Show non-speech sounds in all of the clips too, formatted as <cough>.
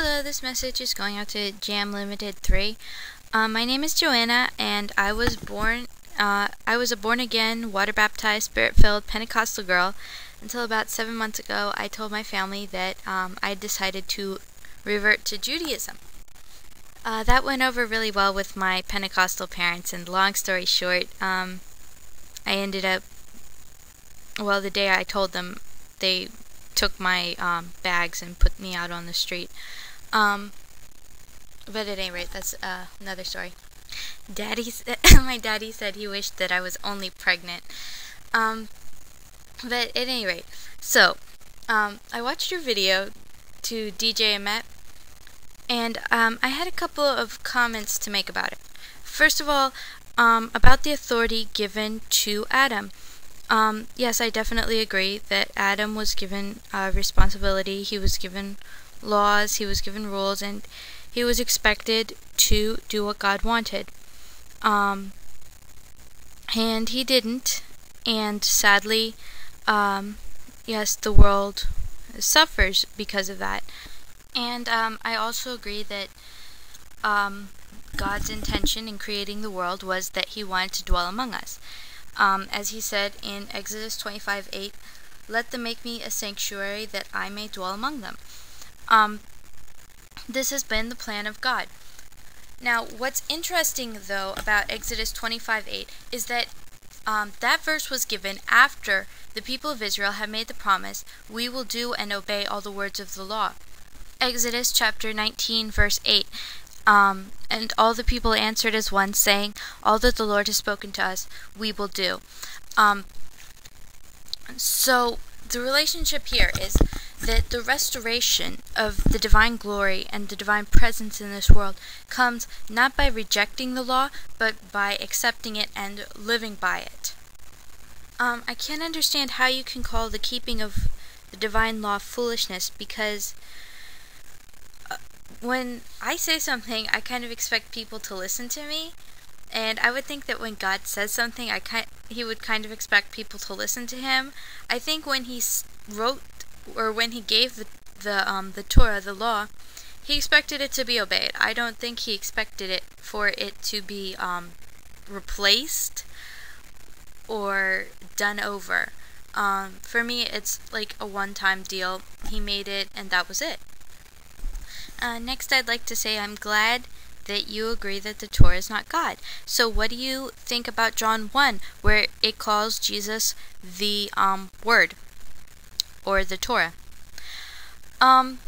Hello, this message is going out to Jam Limited 3. Um, my name is Joanna, and I was born, uh, I was a born again, water baptized, spirit filled Pentecostal girl until about seven months ago. I told my family that um, I decided to revert to Judaism. Uh, that went over really well with my Pentecostal parents, and long story short, um, I ended up, well, the day I told them, they took my um, bags and put me out on the street. Um, but at any rate, that's uh, another story. Daddy, <laughs> my daddy said he wished that I was only pregnant. Um, but at any rate, so um, I watched your video to DJ Amet, and um, I had a couple of comments to make about it. First of all, um, about the authority given to Adam. Um, yes, I definitely agree that Adam was given uh, responsibility. He was given laws. He was given rules, and he was expected to do what God wanted. Um, and he didn't. And sadly, um, yes, the world suffers because of that. And um, I also agree that um, God's intention in creating the world was that He wanted to dwell among us. Um, as he said in Exodus 25 8, let them make me a sanctuary that I may dwell among them. Um, this has been the plan of God. Now, what's interesting, though, about Exodus 25 8 is that um, that verse was given after the people of Israel had made the promise, We will do and obey all the words of the law. Exodus chapter 19, verse 8 um, and all the people answered as one, saying, All that the Lord has spoken to us, we will do. Um, so the relationship here is that the restoration of the divine glory and the divine presence in this world comes not by rejecting the law, but by accepting it and living by it. Um, I can't understand how you can call the keeping of the divine law foolishness because when I say something, I kind of expect people to listen to me. And I would think that when God says something, I kind he would kind of expect people to listen to him. I think when he wrote or when he gave the the um the Torah, the law, he expected it to be obeyed. I don't think he expected it for it to be um replaced or done over. Um, for me, it's like a one-time deal. He made it, and that was it. Uh, next, I'd like to say I'm glad that you agree that the Torah is not God. So, what do you think about John 1, where it calls Jesus the um, Word or the Torah? Um,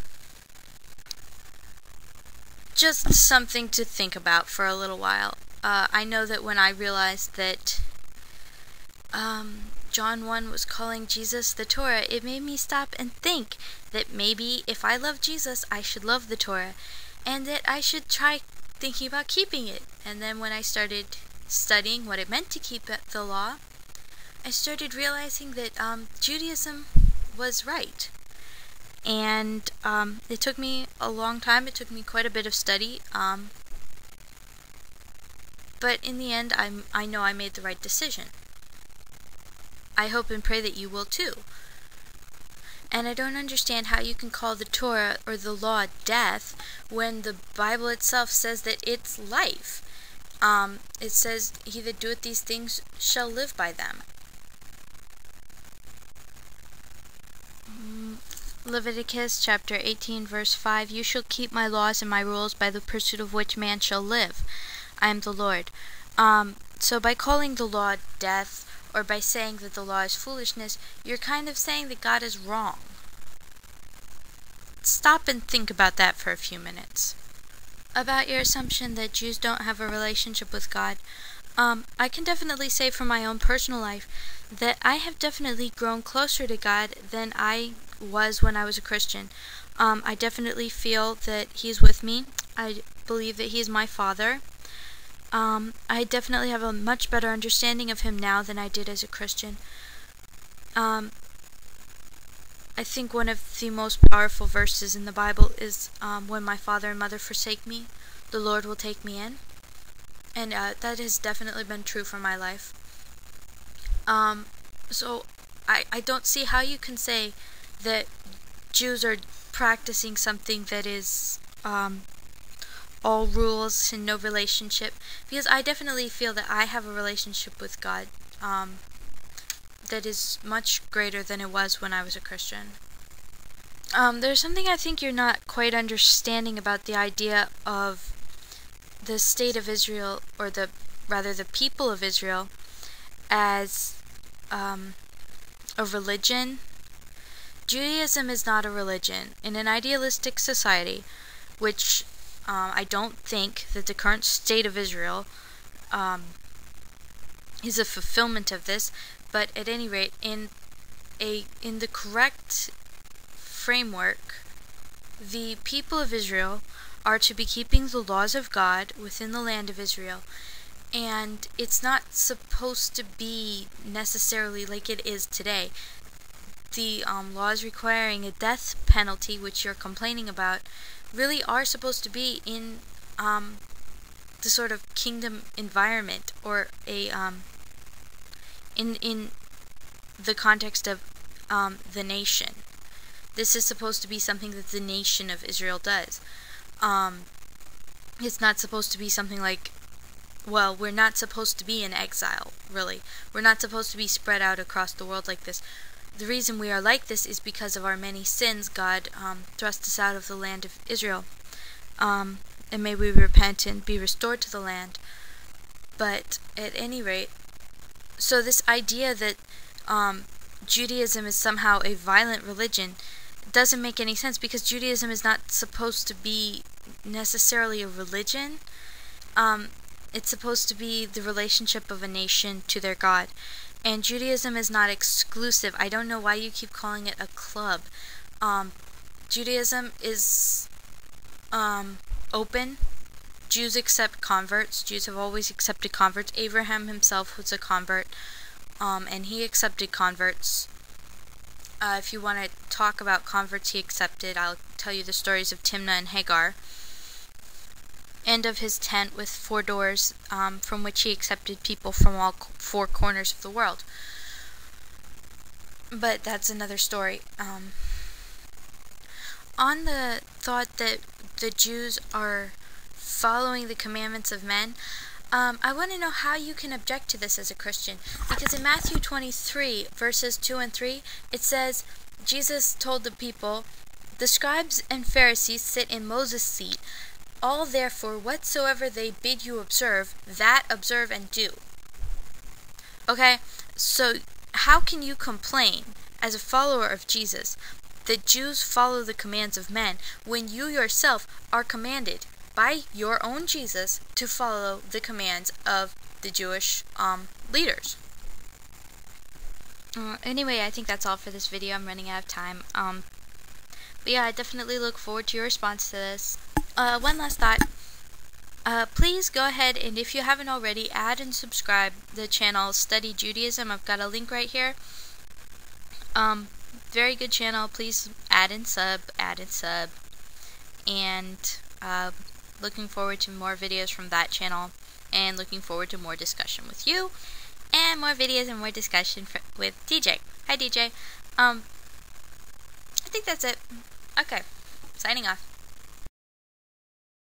just something to think about for a little while. Uh, I know that when I realized that um, John 1 was calling Jesus the Torah, it made me stop and think that maybe if I love Jesus, I should love the Torah, and that I should try thinking about keeping it. And then when I started studying what it meant to keep the law, I started realizing that um, Judaism was right. And um, it took me a long time, it took me quite a bit of study. Um, but in the end, I'm, I know I made the right decision. I hope and pray that you will too. And I don't understand how you can call the Torah or the law death when the Bible itself says that it's life. Um, it says, He that doeth these things shall live by them. Leviticus chapter 18, verse 5 You shall keep my laws and my rules by the pursuit of which man shall live. I am the Lord. Um, so by calling the law death, or by saying that the law is foolishness, you're kind of saying that God is wrong. Stop and think about that for a few minutes. About your assumption that Jews don't have a relationship with God, um, I can definitely say from my own personal life that I have definitely grown closer to God than I was when I was a Christian. Um, I definitely feel that He's with me. I believe that He is my Father. Um, I definitely have a much better understanding of him now than I did as a Christian. Um, I think one of the most powerful verses in the Bible is um, when my father and mother forsake me, the Lord will take me in. And uh, that has definitely been true for my life. Um, so I, I don't see how you can say that Jews are practicing something that is um, all rules and no relationship because I definitely feel that I have a relationship with God um, that is much greater than it was when I was a Christian. Um, there's something I think you're not quite understanding about the idea of the state of Israel, or the rather the people of Israel, as um, a religion. Judaism is not a religion. In an idealistic society, which um, I don't think that the current state of Israel um, is a fulfillment of this, but at any rate, in a in the correct framework, the people of Israel are to be keeping the laws of God within the land of Israel. And it's not supposed to be necessarily like it is today. The um, laws requiring a death penalty, which you're complaining about, really are supposed to be in um, the sort of kingdom environment or a um, in in the context of um, the nation. This is supposed to be something that the nation of Israel does. Um, it's not supposed to be something like, well, we're not supposed to be in exile, really. We're not supposed to be spread out across the world like this. The reason we are like this is because of our many sins. God um, thrust us out of the land of Israel. Um, and may we repent and be restored to the land. But at any rate, so this idea that um, Judaism is somehow a violent religion doesn't make any sense because Judaism is not supposed to be necessarily a religion. Um, it's supposed to be the relationship of a nation to their God. And Judaism is not exclusive. I don't know why you keep calling it a club. Um, Judaism is um, open. Jews accept converts. Jews have always accepted converts. Abraham himself was a convert, um, and he accepted converts. Uh, if you want to talk about converts he accepted, I'll tell you the stories of Timnah and Hagar, and of his tent with four doors um, from which he accepted people from all four corners of the world. But that's another story. Um, on the thought that the Jews are following the commandments of men, um, I want to know how you can object to this as a Christian. Because in Matthew 23, verses 2 and 3, it says, Jesus told the people, The scribes and Pharisees sit in Moses' seat. All therefore, whatsoever they bid you observe, that observe and do. Okay, so how can you complain as a follower of Jesus that Jews follow the commands of men when you yourself are commanded by your own Jesus to follow the commands of the Jewish um, leaders. Uh, anyway, I think that's all for this video. I'm running out of time. Um, but yeah, I definitely look forward to your response to this. Uh, one last thought. Uh, please go ahead and if you haven't already, add and subscribe the channel Study Judaism. I've got a link right here. Um, very good channel. Please add and sub, add and sub. And uh, looking forward to more videos from that channel and looking forward to more discussion with you and more videos and more discussion for, with DJ. Hi DJ. Um I think that's it. Okay. Signing off.